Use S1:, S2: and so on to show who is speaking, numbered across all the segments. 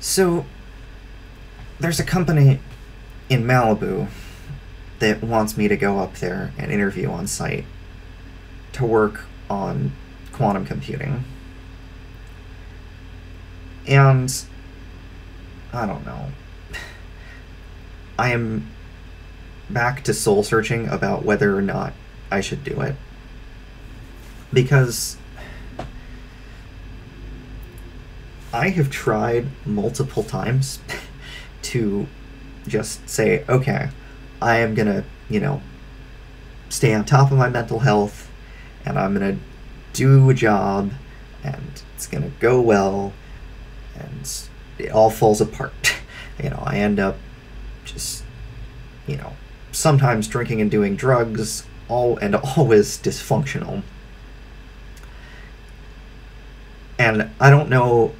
S1: So, there's a company in Malibu that wants me to go up there and interview on site to work on quantum computing. And I don't know. I am back to soul searching about whether or not I should do it. Because I have tried multiple times to just say, okay, I am gonna, you know, stay on top of my mental health and I'm gonna do a job and it's gonna go well and it all falls apart. you know, I end up just, you know, sometimes drinking and doing drugs, all and always dysfunctional. And I don't know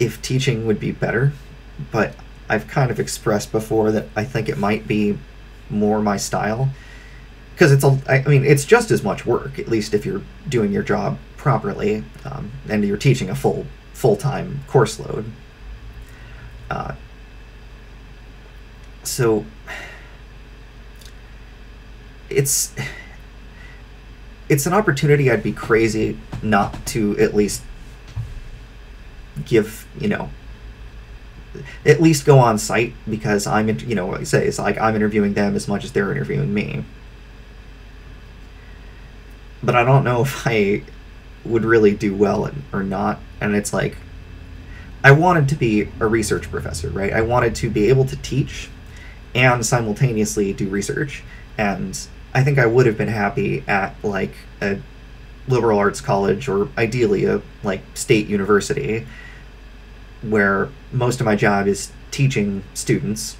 S1: if teaching would be better, but I've kind of expressed before that I think it might be more my style. Because it's a I mean it's just as much work at least if you're doing your job properly um, and you're teaching a full full-time course load. Uh, so it's it's an opportunity I'd be crazy not to at least give you know at least go on site because I'm you know what I say it's like I'm interviewing them as much as they're interviewing me. But I don't know if I would really do well or not and it's like I wanted to be a research professor right? I wanted to be able to teach and simultaneously do research and I think I would have been happy at like a liberal arts college or ideally a like state university where most of my job is teaching students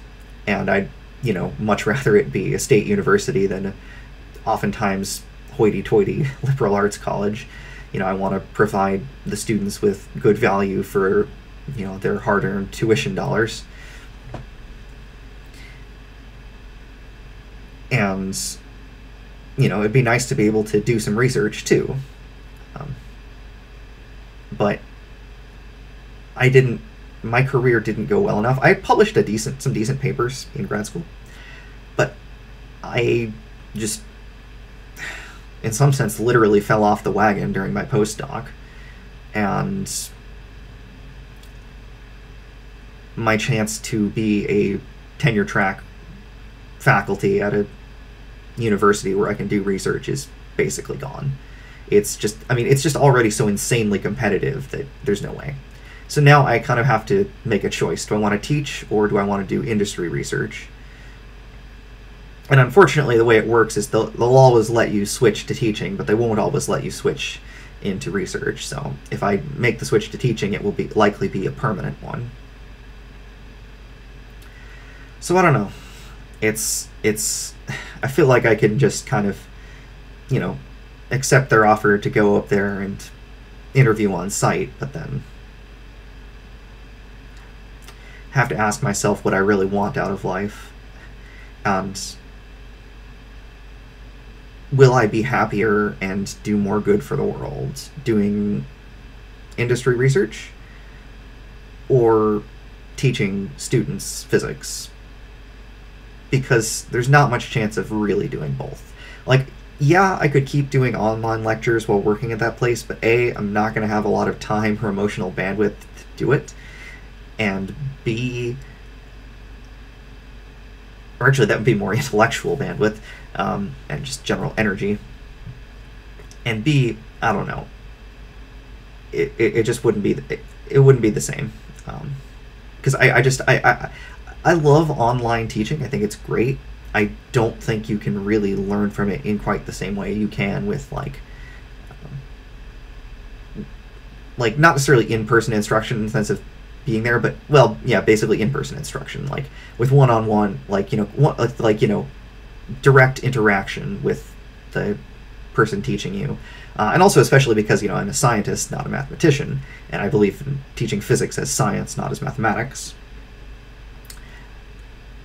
S1: and I'd you know much rather it be a state university than oftentimes hoity-toity liberal arts college you know I want to provide the students with good value for you know their hard-earned tuition dollars and you know, it'd be nice to be able to do some research too. Um, but I didn't. My career didn't go well enough. I published a decent, some decent papers in grad school, but I just, in some sense, literally fell off the wagon during my postdoc, and my chance to be a tenure track faculty at a university where I can do research is basically gone. It's just, I mean, it's just already so insanely competitive that there's no way. So now I kind of have to make a choice. Do I want to teach or do I want to do industry research? And unfortunately, the way it works is they'll, they'll always let you switch to teaching, but they won't always let you switch into research. So if I make the switch to teaching, it will be likely be a permanent one. So I don't know. It's it's I feel like I can just kind of, you know, accept their offer to go up there and interview on site, but then have to ask myself what I really want out of life. And will I be happier and do more good for the world doing industry research or teaching students physics because there's not much chance of really doing both. Like, yeah, I could keep doing online lectures while working at that place, but A, I'm not going to have a lot of time or emotional bandwidth to do it. And B, or actually, that would be more intellectual bandwidth um, and just general energy. And B, I don't know. It, it, it just wouldn't be it, it wouldn't be the same because um, I, I just I, I I love online teaching. I think it's great. I don't think you can really learn from it in quite the same way you can with like um, like not necessarily in-person instruction in the sense of being there but well yeah basically in-person instruction like with one-on-one like you know one, like you know direct interaction with the person teaching you uh, and also especially because you know i'm a scientist not a mathematician and i believe in teaching physics as science not as mathematics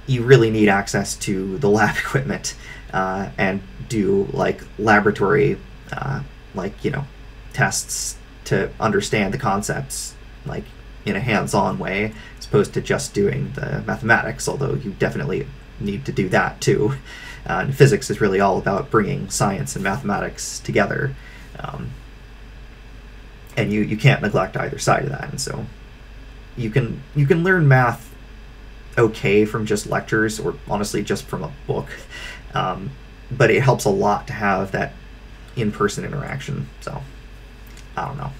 S1: you really need access to the lab equipment uh, and do like laboratory, uh, like you know, tests to understand the concepts. Like in a hands-on way as opposed to just doing the mathematics although you definitely need to do that too. Uh, and physics is really all about bringing science and mathematics together um, and you, you can't neglect either side of that and so you can you can learn math okay from just lectures or honestly just from a book um, but it helps a lot to have that in-person interaction so i don't know